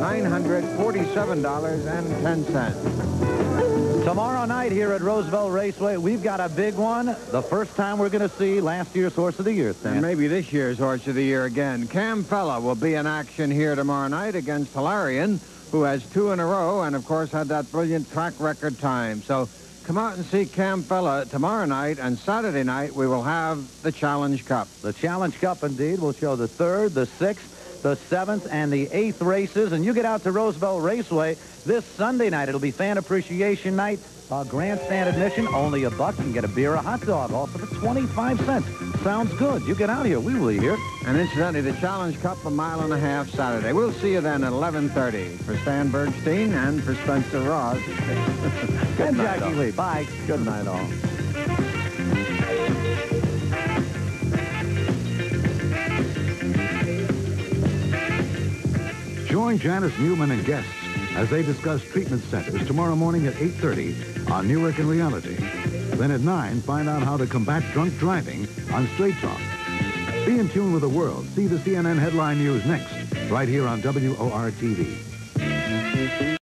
$947.10. Tomorrow night here at Roosevelt Raceway, we've got a big one. The first time we're going to see last year's Horse of the Year, Stan. And maybe this year's Horse of the Year again. Cam Fella will be in action here tomorrow night against Hilarion, who has two in a row and, of course, had that brilliant track record time. So come out and see Cam Fella tomorrow night, and Saturday night we will have the Challenge Cup. The Challenge Cup, indeed, will show the third, the sixth, the seventh, and the eighth races. And you get out to Roosevelt Raceway this Sunday night. It'll be Fan Appreciation Night. Uh, grandstand admission, only a buck. You can get a beer, a hot dog, also for 25 cents. Sounds good. You get out here. We will be here. And incidentally, the Challenge Cup a mile and a half Saturday. We'll see you then at 11.30 for Stan Bergstein and for Spencer Ross. Good and night, Jackie all. Lee. Bye. Good night, all. Join Janice Newman and guests as they discuss treatment centers tomorrow morning at 8.30 on Newark and Reality. Then at 9, find out how to combat drunk driving on Straight Talk. Be in tune with the world. See the CNN headline news next, right here on WOR-TV.